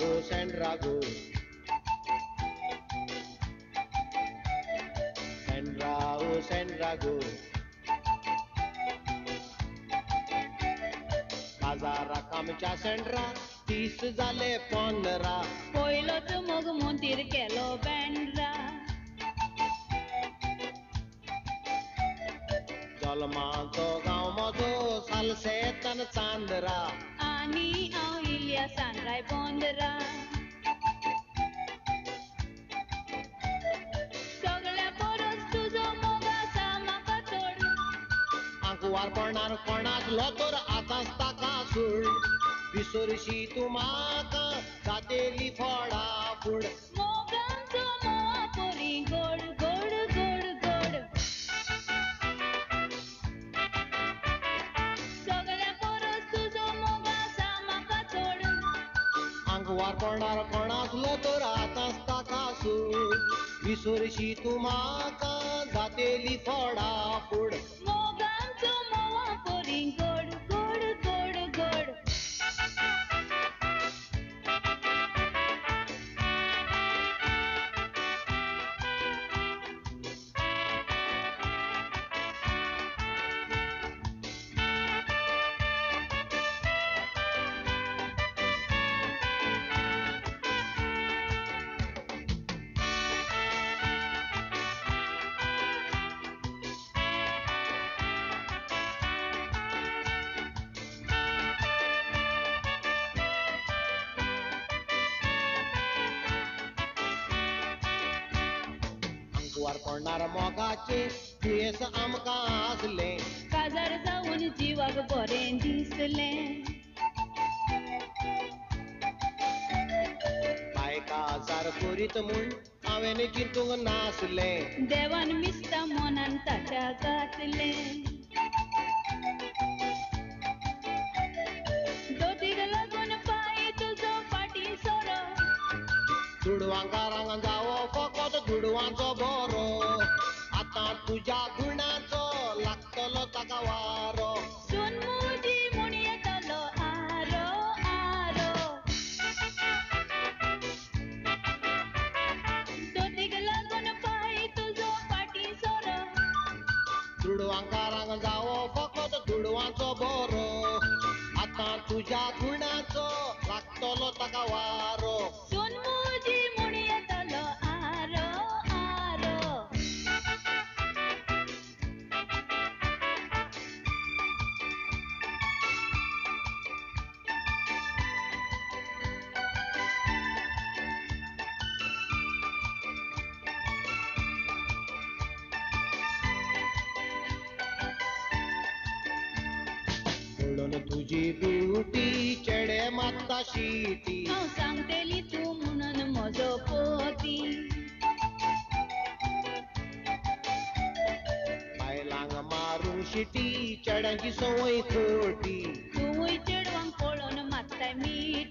Sandra गो Sandra ओ Sandra गो बाजाराक आमच्या Sandra तीस जाले पंदरा पयलोच मोग मोतीर केलो बँड्रा जल्माचो गांव म्हजो सालसेतन चांदरा आनी हांव इल्या सांद्राय पोंदरा सगळ्या परस तुजो मोग आसा म्हाका चड आंकवार कोणार कोणाचलो तर आतांच ताका सोड विसरशी तूं म्हाका जातेली फोडा फूड वापरणार पण असलो तर आता ताका सोड विसरशी तू जातेली फोडा. आंकवार कोणार मोगाचे. दुयेंस आमकां आसलें काजार जावन जिवाक बरें दिसलें. बायका जार करीत म्हूण हांवें चिंतूंक नासलें. देवान मिस्ता मनान ताच्या घातलें दुडवांकारांक जावो फकत दुडवांचो बरो तुज्या गुणाचो लागतलो ताका वारो सून मुजी म्हूण येतलो आरो आरो. दोतीक लागून पांय तुजो फाटी सोरो. दुडवांकारांक जावो फकत दुडवांचो बरो. आतां तुज्या गुणाचो लागतलो ताका वारो म्हणून तुजी ब्युटी चेडे मात्ता शिटी हांव सांगतेली तूं म्हणून म्हजो पोती. बायलांक मारूंक शिटी चेड्यांची संवय खोटी. तूंय चेडवांक पळोवन मात्ताय मिटी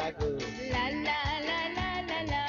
రఘు లా లా లా లా లా లా